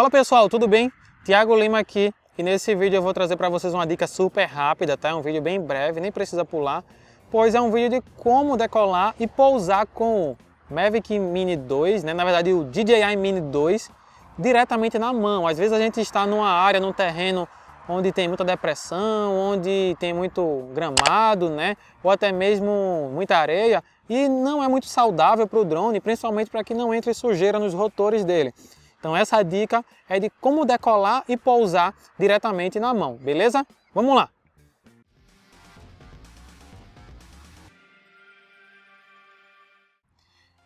Fala pessoal, tudo bem? Tiago Lima aqui e nesse vídeo eu vou trazer para vocês uma dica super rápida, tá? É um vídeo bem breve, nem precisa pular, pois é um vídeo de como decolar e pousar com o Mavic Mini 2, né? na verdade o DJI Mini 2, diretamente na mão. Às vezes a gente está numa área, num terreno onde tem muita depressão, onde tem muito gramado, né? Ou até mesmo muita areia e não é muito saudável para o drone, principalmente para que não entre sujeira nos rotores dele. Então essa dica é de como decolar e pousar diretamente na mão, beleza? Vamos lá!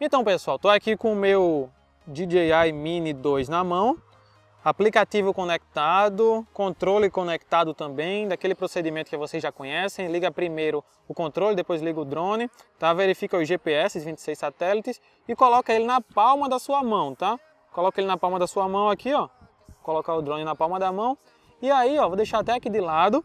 Então pessoal, estou aqui com o meu DJI Mini 2 na mão, aplicativo conectado, controle conectado também, daquele procedimento que vocês já conhecem, liga primeiro o controle, depois liga o drone, tá? verifica os GPS, 26 satélites e coloca ele na palma da sua mão, tá? Coloca ele na palma da sua mão aqui, ó, colocar o drone na palma da mão e aí, ó, vou deixar até aqui de lado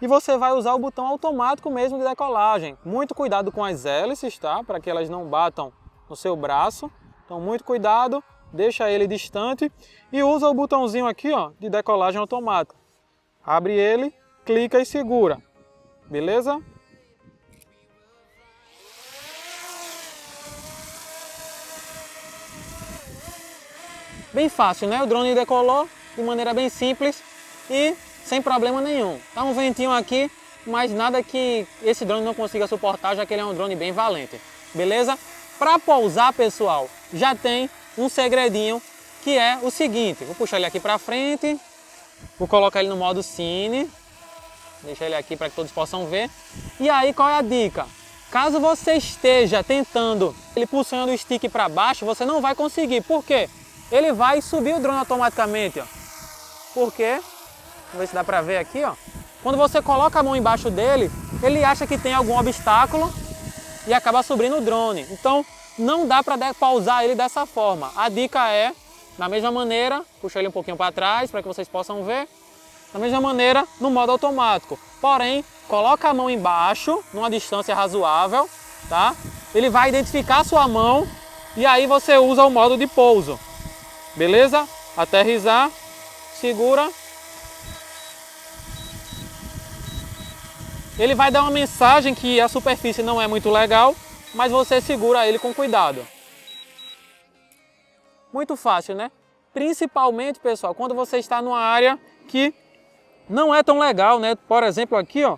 e você vai usar o botão automático mesmo de decolagem. Muito cuidado com as hélices, tá? Para que elas não batam no seu braço. Então muito cuidado, deixa ele distante e usa o botãozinho aqui ó, de decolagem automática. Abre ele, clica e segura. Beleza? Bem fácil, né? O drone decolou de maneira bem simples e sem problema nenhum. Tá um ventinho aqui, mas nada que esse drone não consiga suportar, já que ele é um drone bem valente. Beleza? Para pousar, pessoal, já tem um segredinho que é o seguinte. Vou puxar ele aqui para frente, vou colocar ele no modo Cine, deixar ele aqui para que todos possam ver. E aí, qual é a dica? Caso você esteja tentando ele pulsando o stick para baixo, você não vai conseguir. Por quê? Ele vai subir o drone automaticamente, ó. Por quê? Vamos ver se dá para ver aqui, ó. Quando você coloca a mão embaixo dele, ele acha que tem algum obstáculo e acaba subindo o drone. Então não dá para pausar ele dessa forma. A dica é, da mesma maneira, puxa ele um pouquinho para trás para que vocês possam ver. Da mesma maneira, no modo automático. Porém, coloca a mão embaixo, numa distância razoável, tá? Ele vai identificar sua mão e aí você usa o modo de pouso. Beleza? Aterrizar, segura ele vai dar uma mensagem que a superfície não é muito legal, mas você segura ele com cuidado. Muito fácil, né? Principalmente, pessoal, quando você está numa área que não é tão legal, né? Por exemplo, aqui, ó,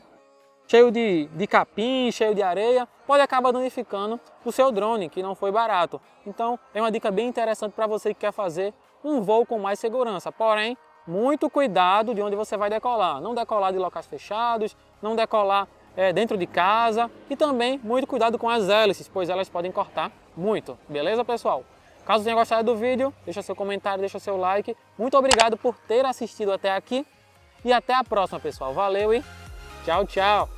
cheio de, de capim, cheio de areia, pode acabar danificando o seu drone, que não foi barato. Então, é uma dica bem interessante para você que quer fazer um voo com mais segurança. Porém, muito cuidado de onde você vai decolar. Não decolar de locais fechados, não decolar é, dentro de casa e também muito cuidado com as hélices, pois elas podem cortar muito. Beleza, pessoal? Caso tenha gostado do vídeo, deixa seu comentário, deixa seu like. Muito obrigado por ter assistido até aqui e até a próxima, pessoal. Valeu e tchau, tchau!